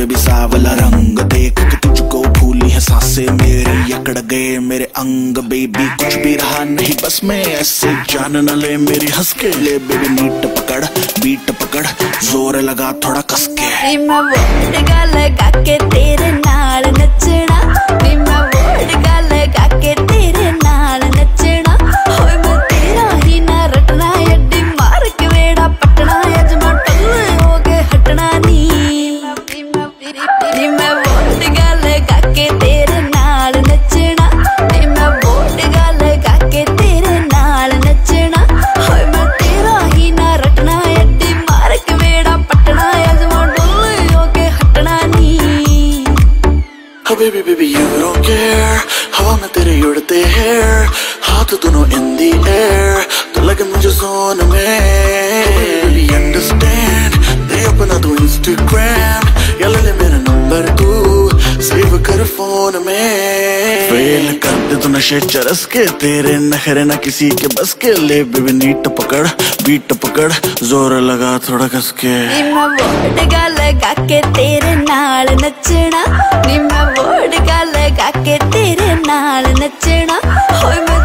Baby सावला रंग देख के तुझको भूली है साँसें मेरी अकड़ गए मेरे अंग बेबी कुछ भी रहा नहीं, बस मैं ऐसे जान न ले मेरी हंस के ले बेबी नीट पकड़, बीट पकड़, ज़ोर लगा, थोड़ा कसके। मैं लगा के तेरे ना baby baby, you don't care. हवा में तेरे उड़ते हेयर हाथ दोनों इन दी एयर तो लगे मुझे जोन में। Baby, understand दे अपना तू इंस्टाग्राम या ले ले मेरा नंबर तू। सेव कर फ़ोन में। फेल कर दे तू नशे चरस के। तेरे नखरे ना किसी के बस के। ले बेबी नीट पकड़। बीट पकड़। ज़ोर लगा थोड़ा कस के। मैं वर्ड लगा के तेरे ਨੱਚਣਾ ਨੀ ਮੈਂ ਵੋਟ ਗੱਲ ਗਾ ਕੇ ਤੇਰੇ ਨਾਲ ਨੱਚਣਾ। ਹੋਏ ਮੈਂ